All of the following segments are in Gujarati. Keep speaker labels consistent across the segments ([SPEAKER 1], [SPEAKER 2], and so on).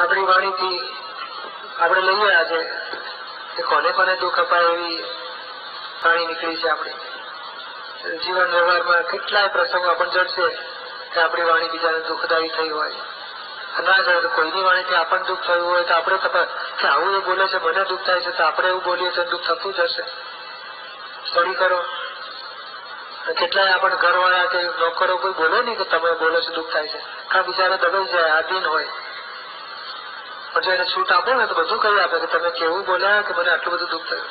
[SPEAKER 1] આપણી વાણીથી આપણે લઈએ આજે કે કોને કોને દુઃખ અપાય એવી વાણી નીકળી છે આપણી. જીવન વ્યવહારમાં કેટલાય પ્રસંગો આપણને જડશે કે આપણી વાણી બીજાને દુઃખદાયી થઈ હોય. ના જાય તો કોઈની વાણીથી આપણને દુઃખ થયું હોય તો આપણે તપાસ કે આવું એ બોલે છે, મને દુઃખ થાય છે, તો આપણે એવું બોલીએ તો દુઃખ થતું જ હશે. સ્ટડી કરો. કેટલાય આપણને ઘરવાળા કે નોકરો કોઈ બોલે નહીં કે તમે બોલો છો, દુઃખ થાય છે. કા બિચારા દબાઈ જાય, આધીન હોય. પણ જો એને છૂટ આપે ને તો બધું કહી આપે કે તમે કેવું બોલ્યા કે મને આટલું બધું દુઃખ થયું.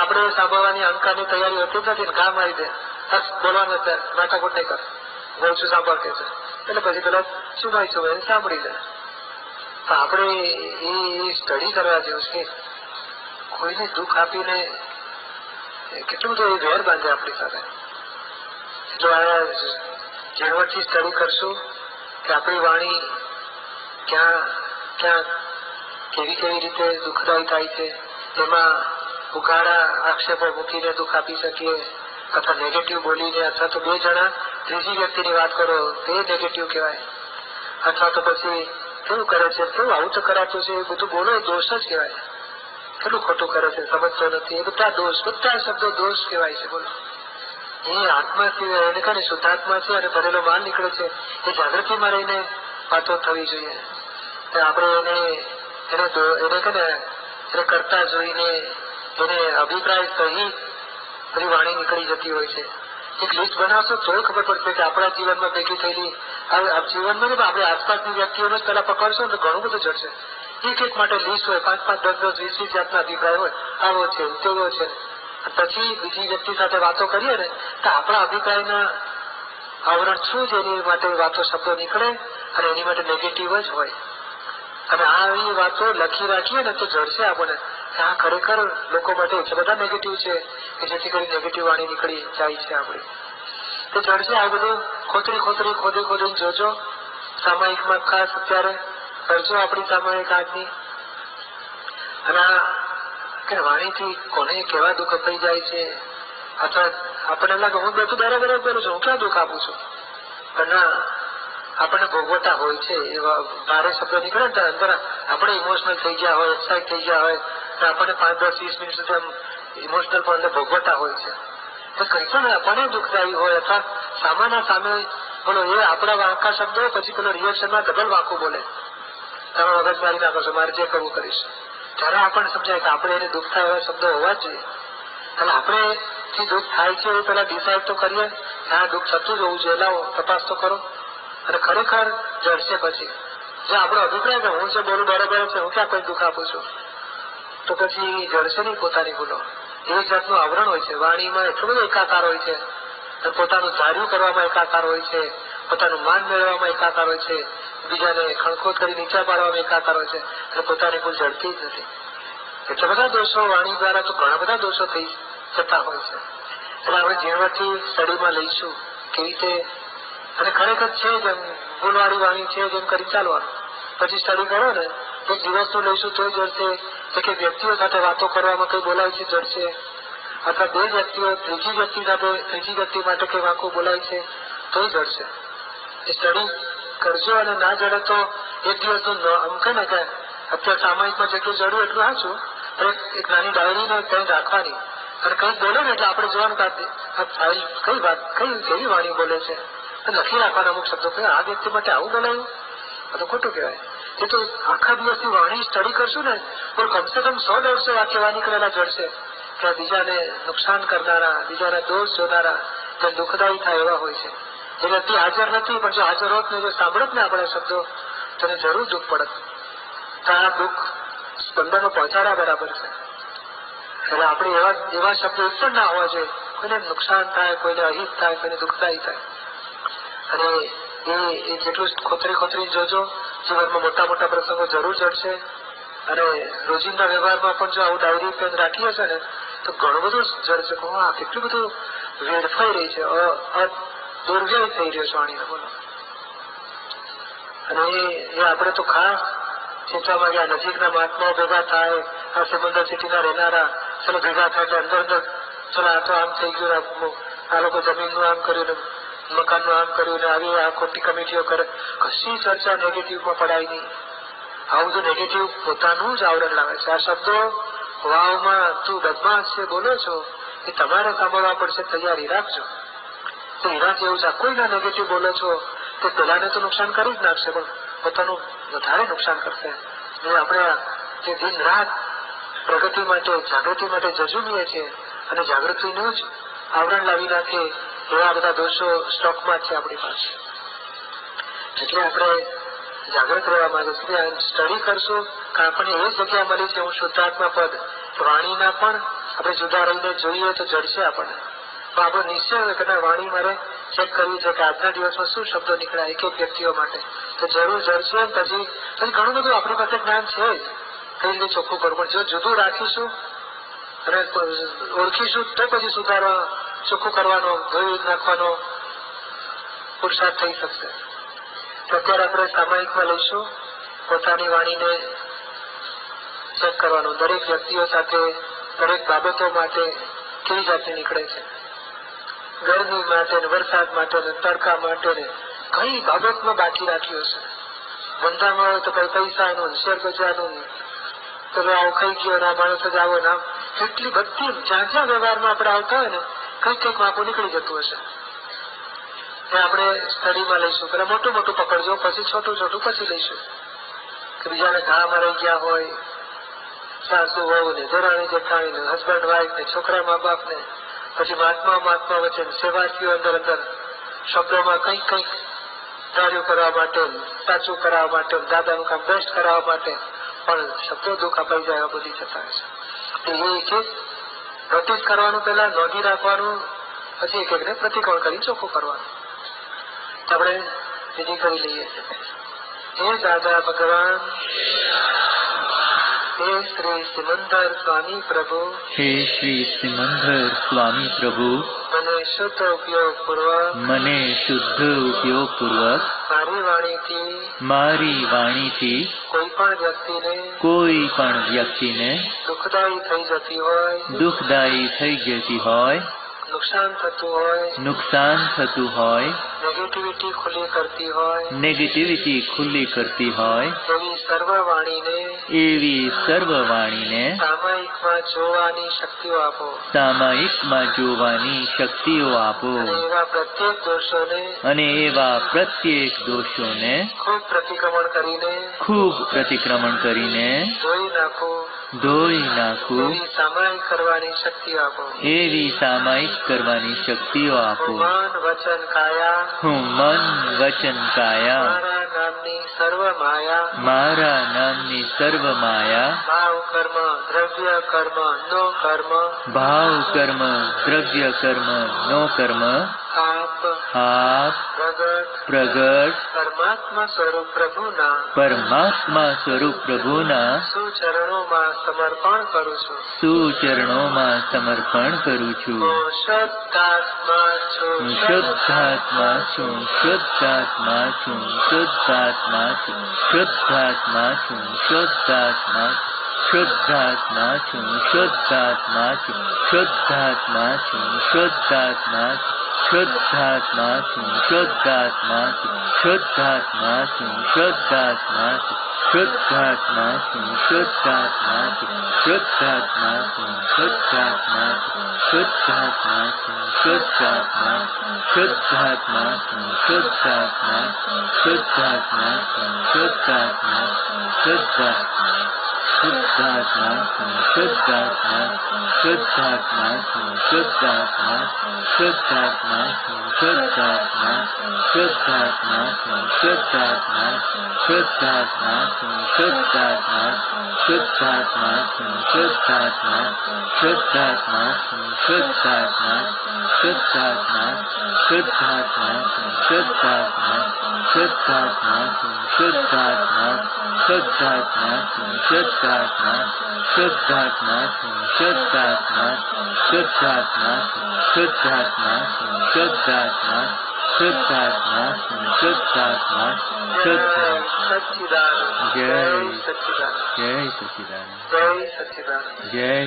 [SPEAKER 1] આપણે સાંભળવાની અંકાની તૈયારી હોતી જ નથી ઘા મારી દે. બસ, બોલવાનું અત્યારે. માથાકૂટ નહીં કર. બોલ છું સાંભળ કે છે. એટલે પછી પેલા સુભાઈ સુભાઈ સાંભળી લે. તો આપણે એ સ્ટડી કરવા જેવું છે. કોઈને દુઃખ આપીને કેટલું બધું એ વેર બાંધે આપણી સાથે. જો આ ઝીણવટથી સ્ટડી કરશું કે આપણી વાણી ક્યાં ક્યાં કેવી કેવી રીતે દુઃખદાયી થાય છે, એમાં ઉઘાડા આક્ષેપો મૂકીને દુઃખ આપી શકીએ, અથવા નેગેટિવ બોલીને, અથવા તો બે જણા ત્રીજી વ્યક્તિની વાત કરો, તે નેગેટિવ કહેવાય. અથવા તો પછી કેવું કરે છે, કેવું આવું તો કરાતું છે, એ બધું બોલો એ દોષ જ કહેવાય. કેટલું ખોટું કરે છે, સમજતો નથી, એ બધા દોષ, બધા શબ્દો દોષ કહેવાય છે, બોલો. એ આત્મા એને કહે શુદ્ધાત્મા છે અને ભરેલો માલ નીકળે છે, એ જાગૃતિમાં રહીને વાતો થવી જોઈએ. આપણે એને એને એને કે ને, એને કરતા જોઈને એને અભિપ્રાય સહિત બધી વાણી નીકળી જતી હોય છે. એક લિસ્ટ બનાવશો તોય ખબર પડશે કે આપણા જીવનમાં ભેગી થયેલી જીવનમાં નહીં આપણે આસપાસની વ્યક્તિઓને જ પહેલા પકડશો તો ઘણું બધું જડશે. એક એક માટે લિસ્ટ હોય, પાંચ પાંચ, દસ દસ, વીસ વીસ જાતના અભિપ્રાય હોય. આવો છે તેવો છે. પછી બીજી વ્યક્તિ સાથે વાતો કરીએ ને, તો આપણા અભિપ્રાયના આવરણ શું છે એની માટે વાતો શબ્દો નીકળે અને એની માટે નેગેટિવ જ હોય. અને આવી વાતો લખી રાખીએ ને તો જડશે આપણને. આ ખરેખર લોકો માટે છે બધા નેગેટિવ છે કે જેથી કરી નેગેટિવ વાણી નીકળી જાય છે આપણી. તો જડશે આ બધું ખોતરી ખોતરી ખોદી ખોદીને જોજો. સામાયિકમાં ખાસ અત્યારે કરજો આપણી સામાયિક આજની. અને આ કે વાણીથી કોને કેવા દુઃખ અપાઈ જાય છે? અથવા આપણને લાગે, હું બધું બરાબર જ કરું છું, હું ક્યાં દુઃખ આપું છું? પણ ના આપણને ભોગવતા હોય છે, એવા ભારે શબ્દો નીકળે ને અંદર આપણે ઇમોશનલ થઈ ગયા હોય એક્સાઇટ થઈ ગયા હોય, તો આપણને પાંચ, દસ, વીસ મિનિટ સુધી ઇમોશનલ પણ અંદર ભોગવતા હોય છે. તો કહીશું ને આપણને દુઃખદાયી હોય અથવા સામાના સામે બોલો, એ આપણા વાંકા શબ્દો પછી પેલો રિએક્શનમાં ડબલ વાંકું બોલે. તમે મગજ મારી નાખો છો, મારે જે કરવું કરીશ. ત્યારે આપણને સમજાય કે આપણે એને દુઃખ થાય એવા શબ્દો હોવા જોઈએ. એટલે આપણે થી દુઃખ થાય છે એ પેલા ડિસાઇડ તો કરીએ, હા, દુઃખ થતું જ હોવું જોઈએ. લાવો, તપાસ તો કરો. અને ખરેખર જડશે પછી, જો આપણો અભિપ્રાય કે હું છે બોલું બરાબર છે, હું ક્યાં કોઈ દુઃખ આપું છું? તો પછી જડશે નહીં પોતાની ભૂલો. એ જાતનું આવરણ હોય છે. વાણીમાં એટલો બધો એકાકાર હોય છે. અને પોતાનું ધાર્યું કરવામાં એકાકાર હોય છે. પોતાનું માન મેળવવામાં એકાકાર હોય છે. બીજાને ખણખોદ કરી નીચા પાડવામાં એકાકાર હોય છે. અને પોતાની ભૂલ જડતી જ નથી. એટલા બધા દોષો વાણી દ્વારા તો ઘણા બધા દોષો થઈ જતા હોય છે. એટલે આપણે ઝીણવટથી સ્ટડીમાં લઈશું કેવી રીતે અને ખરેખર છે જેમ ભૂલવાળી વાણી છે જેમ કરી ચાલવાનું. પછી સ્ટડી કરો ને, એક દિવસનું લઈશું તો જડશે તો કે વ્યક્તિઓ સાથે વાતો કરવામાં કઈ બોલાય છે જડશે અથવા બે વ્યક્તિઓ ત્રીજી વ્યક્તિ સાથે, ત્રીજી વ્યક્તિ માટે કઈ વાંકો બોલાય છે, તો જડશે એ સ્ટડી કરજો અને ના જડે તો એક દિવસનું આમ કે ને કે અત્યારે સામાયિકમાં જેટલું જડ્યું એટલું હાચું એક નાની ડાયરીને કઈ રાખવાની. અને કઈ બોલે ને એટલે આપણે જોવાનું કે ફાઇલ કઈ વાત, કઈ, કેવી વાણી બોલે છે? લખી રાખવાના અમુક શબ્દો કે આ વ્યક્તિ માટે આવું બનાવ્યું? આ તો ખોટું કહેવાય. એ તો આખા દિવસની વાણી સ્ટડી કરશું ને તો કમસે કમ સો દોઢસો વાક્ય નીકળેલા જડશે. કે બીજાને નુકસાન કરનારા, બીજાના દોષ જોનારા જે દુઃખદાયી થાય એવા હોય છે. એ વ્યક્તિ હાજર નથી, પણ જો હાજર હોત ને, જો સાંભળત ને આપણા શબ્દો તને જરૂર દુઃખ પડત. તો આ દુઃખ સ્પંદનો પહોંચાડ્યા બરાબર છે. એટલે આપણે એવા એવા શબ્દો એક પણ ના હોવા જોઈએ. કોઈને નુકસાન થાય, કોઈને અહિત થાય, કોઈને દુઃખદાયી થાય. અને એ જેટલું ખોતરી ખોતરી જોજો, જીવનમાં મોટા મોટા પ્રસંગો જરૂર જડશે. અને રોજિંદા વ્યવહારમાં પણ જો આવું ડાયરી પેન રાખી હશે ને, તો ઘણું બધું જડશે. કે હા, કેટલું બધું વેડફાઈ રહી છે. દુર્વ્યય થઈ રહ્યો છે વાણીને, બોલો. અને એ આપણે તો ખાસ ચિંતામાં ગયા. નજીકના મહાત્માઓ ભેગા થાય, આ સમંદર સિટીના રહેનારા, ચલો ભેગા થાય એટલે અંદર અંદર, ચલો આ તો આમ થઈ ગયું, આ લોકો જમીનનું આમ કર્યું મકાનનું આમ કર્યું આવી આ ખોટી કમિટીઓ કરે, કશી ચર્ચા નેગેટિવમાં પડાય નહીં. આવું તો નેગેટિવ પોતાનું જ આવરણ લાવે છે. આ શબ્દો વાવમાં તું બદમાશ છે, બોલો છો, એ તમારે સાંભળવા પડશે, તૈયારી રાખજો. તો એના જેવું છે કોઈના નેગેટિવ બોલો છો, તો પેલાને તો નુકસાન કરી જ નાખશે, પણ પોતાનું વધારે નુકસાન કરશે. ને આપણે જે દિન રાત પ્રગતિ માટે, જાગૃતિ માટે જજુમીએ છીએ અને જાગૃતિનું જ આવરણ લાવી નાખે એવા બધા દોષો સ્ટોકમાં છે આપણી પાસે. એટલે આપણે જાગૃત રહેવા માંગે છે સ્ટડી કરશું કે આપણને એ જગ્યા મળી છે હું શુદ્ધાત્મા પદ. વાણીના પણ આપણે જુદા રહીને જોઈએ તો જડશે આપણને. તો આપણો નિશ્ચય હોય કે વાણી મારે ચેક કરવી છે કે આજના દિવસમાં શું શબ્દો નીકળ્યા એક એક વ્યક્તિઓ માટે. તો જરૂર જડશે પછી પછી ઘણું બધું આપણી પાસે જ્ઞાન છે કઈ રીતે ચોખ્ખું કરવું પણ જો જુદું રાખીશું અને ઓળખીશું તો પછી સુધારવા ચોખ્ખું કરવાનો ધોઈ નાખવાનો પુરુષાર્થ થઈ શકશે. તો અત્યારે આપણે સામાયિકમાં લઈશું. પોતાની વાણીને ચેક કરવાનું. દરેક વ્યક્તિઓ સાથે, દરેક બાબતો માટે કેવી જાતે નીકળે છે? ગરમી માટે વરસાદ માટે ને તડકા માટે કઈ બાબતમાં બાકી રાખ્યું છે ધંધામાં હોય તો કઈ પૈસાનું શેર બજારનું તો આવું ખાઈ ગયો ના માણસ જ આવો ના કેટલી બધી જ્યાં જ્યાં વ્યવહારમાં આપણે આવતા હોય ને કંઈક કંઈક વાંકું નીકળી જતું હશે. આપણે સ્ટડીમાં લઈશું. પેલા મોટું મોટું પકડજો, પછી છોટું છોટું, પછી લઈશું. બીજાને ઘા રહી ગયા હોય, સાસુ વહુ ને દેરાણી જેઠાણી ને હસબન્ડ વાઈફ ને, છોકરા મા બાપ ને પછી મહાત્મા મહાત્મા વચ્ચે સેવાર્થીઓ અંદર અંદર. શબ્દોમાં કંઈક કંઈક કાર્યો કરવા માટે, સાચું કરાવવા માટે, દાદાનું કામ બેસ્ટ કરાવવા માટે, પણ શબ્દો દુઃખ અપાઈ જાય બધી જતા હશે એ એક એક કરવાનું પહેલા નોંધી રાખવાનું, પછી એક એકને પ્રતિકોણ કરી ચોખ્ખું કરવાનું. આપણે વિધિ કરી લઈએ. હે દાદા ભગવાન स्वामी प्रभु
[SPEAKER 2] हे श्री सिमंदर स्वामी प्रभु
[SPEAKER 1] मने शुद्ध उपयोग पूर्वक
[SPEAKER 2] शुद्ध उपयोग पूर्वक
[SPEAKER 1] मारी वाणी
[SPEAKER 2] थी मारी
[SPEAKER 1] कोई व्यक्ति ने
[SPEAKER 2] कोई व्यक्ति ने
[SPEAKER 1] दुखदायी थी जती हो
[SPEAKER 2] दुखदायी थी जती हो
[SPEAKER 1] नुकसान थतु हो
[SPEAKER 2] नुकसान थतु हो
[SPEAKER 1] નેગેટિવિટી ખુલ્લી કરતી હોય
[SPEAKER 2] નેગેટિવિટી ખુલ્લી કરતી હોય
[SPEAKER 1] એવી સર્વ વાણીને
[SPEAKER 2] એવી સર્વ વાણીને
[SPEAKER 1] સામાયિકમાં જોવાની શક્તિઓ આપો
[SPEAKER 2] સામાયિકમાં જોવાની શક્તિઓ આપો
[SPEAKER 1] એવા પ્રત્યેક દોષોને
[SPEAKER 2] અને એવા પ્રત્યેક દોષોને
[SPEAKER 1] ખૂબ પ્રતિક્રમણ કરીને
[SPEAKER 2] ખૂબ પ્રતિક્રમણ કરીને
[SPEAKER 1] ધોઈ નાખો
[SPEAKER 2] ધોઈ નાખો
[SPEAKER 1] એવી સામાયિક કરવાની શક્તિ આપો
[SPEAKER 2] એવી સામાયિક કરવાની શક્તિઓ આપો
[SPEAKER 1] મન વચન કાયા हूँ मन वचन काया
[SPEAKER 2] मारा नामनी सर्व माया
[SPEAKER 1] भाव कर्म द्रव्य कर्म नो कर्म।
[SPEAKER 2] भाव कर्म द्रव्य कर्म नो कर्म।
[SPEAKER 1] આપ
[SPEAKER 2] આપ
[SPEAKER 1] પ્રગટ
[SPEAKER 2] પ્રગટ
[SPEAKER 1] પરમાત્મા સ્વરૂપ પ્રભુના
[SPEAKER 2] પરમાત્મા સ્વરૂપ પ્રભુના
[SPEAKER 1] સુચરણોમાં સમર્પણ કરું છું
[SPEAKER 2] સુચરણોમાં સમર્પણ કરું છું
[SPEAKER 1] હું શુદ્ધાત્મા છું
[SPEAKER 2] શુદ્ધાત્મા છું શુદ્ધાત્મા છું શુદ્ધાત્મા છું શુદ્ધાત્મા છું શુદ્ધાત્મા છું શુદ્ધાત્મા છું શુદ્ધાત્મા છું શુદ્ધાત્મા છું શુદ્ધાત્મા છું Shuddhat Nasi, Shuddhat Nasi, Shuddhat Nasi, Shuddhat Nasi, Shuddhat Nasi, Shuddhat Nasi, Shuddhat Nasi, Shuddhat Nasi, Shuddhat Nasi, Shuddhat Nasi, Shuddhat Nasi, Shuddhat Nasi, Shuddhat Nasi, Shuddhat Nasi, Shuddhat Nasi,
[SPEAKER 1] should
[SPEAKER 2] જય.
[SPEAKER 1] સચ્ચિદાનંદ
[SPEAKER 2] જય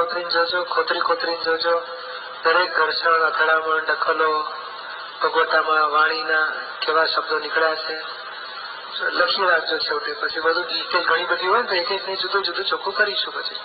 [SPEAKER 1] ઉતરીને જોજો ખોતરી ખોતરીને જોજો દરેક ઘર્ષણ અથડામણ દખલો ભગવટામાં વાણીના કેવા શબ્દો નીકળ્યા છે? લખી રાખજો છેવટે પછી બધું ડિટેલ ઘણી બધી હોય ને તો એક એક જુદું જુદું ચોખ્ખું કરીશું પછી.